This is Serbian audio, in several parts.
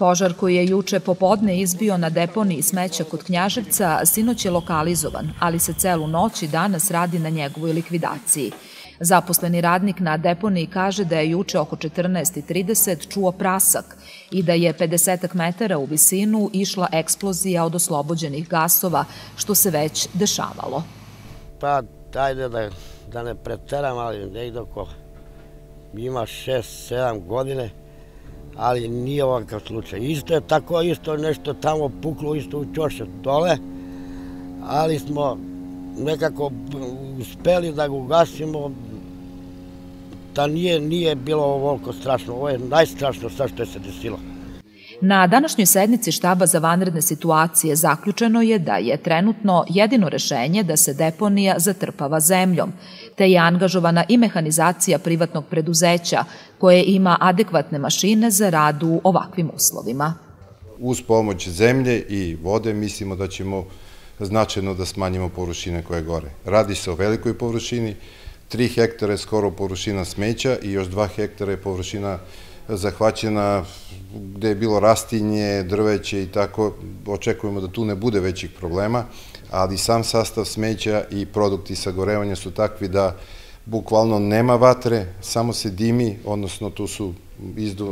Požar koji je juče popodne izbio na deponiji smeća kod Knjaževca sinoć je lokalizovan, ali se celu noć i danas radi na njegovoj likvidaciji. Zaposleni radnik na deponiji kaže da je juče oko 14.30 čuo prasak i da je 50 metara u visinu išla eksplozija od oslobođenih gasova, što se već dešavalo. Pa, ajde da, da ne preteram, ali negdje oko ima 6-7 godine, ali nije ovakav slučaj. Isto je tako, isto nešto tamo puklo, isto u čoše dole, ali smo nekako uspeli da ga ugasimo, da nije, nije bilo ovoliko strašno. Ovo je najstrašno sve što je se desilo. Na današnjoj sednici štaba za vanredne situacije zaključeno je da je trenutno jedino rešenje da se deponija zatrpava zemljom, te je angažovana i mehanizacija privatnog preduzeća koje ima adekvatne mašine za rad u ovakvim uslovima. Uz pomoć zemlje i vode mislimo da ćemo značajno da smanjimo površine koje gore. Radi se o velikoj površini, 3 hektara je skoro površina smeća i još 2 hektara je površina zahvaćena gde je bilo rastinje, drveće i tako. Očekujemo da tu ne bude većih problema, ali sam sastav smeća i produkti sagorevanja su takvi da bukvalno nema vatre, samo se dimi, odnosno tu su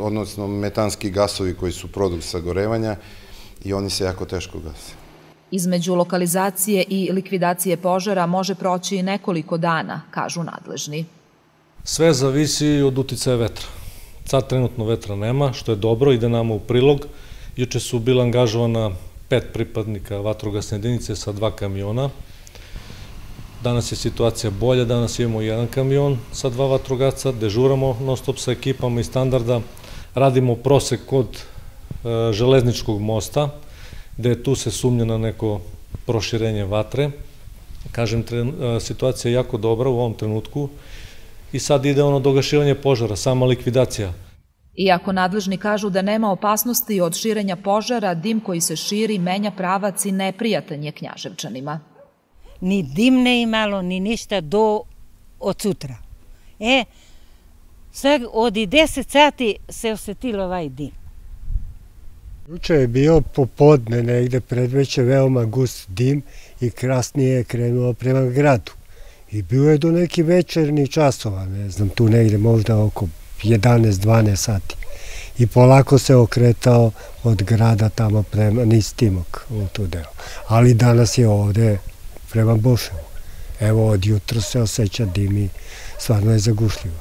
odnosno metanski gasovi koji su produkt sagorevanja i oni se jako teško gase. Između lokalizacije i likvidacije požara može proći i nekoliko dana, kažu nadležni. Sve zavisi od uticaja vetra. Sad trenutno vetra nema, što je dobro, ide nama u prilog. Juče su bila angažovana pet pripadnika vatrogasne jedinice sa dva kamiona. Danas je situacija bolja, danas imamo jedan kamion sa dva vatrogaca, dežuramo non stop sa ekipama i standarda, radimo prosek kod e, železničkog mosta, gde tu se sumnja na neko proširenje vatre. Kažem, e, situacija je jako dobra u ovom trenutku i sad ide ono dogašivanje požara, sama likvidacija. Iako nadležni kažu da nema opasnosti od širenja požara, dim koji se širi menja pravac i neprijatan je knjaževčanima. Ni dim ne imalo, ni ništa do od sutra. E, sad od 10 sati se osetilo ovaj dim. Juče je bio popodne negde predveće veoma gust dim i krasnije je krenuo prema gradu. I bio je do neki večerni časova, ne znam, tu negde možda oko 11-12 sati. I polako se okretao od grada tamo prema niz Timok u tu deo. Ali danas je ovde prema Boševu. Evo, od jutra se osjeća dim i stvarno je zagušljivo.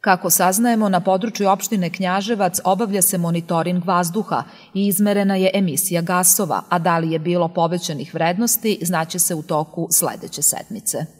Kako saznajemo, na području opštine Knjaževac obavlja se monitoring vazduha i izmerena je emisija gasova, a da li je bilo povećanih vrednosti znaće se u toku sledeće sedmice.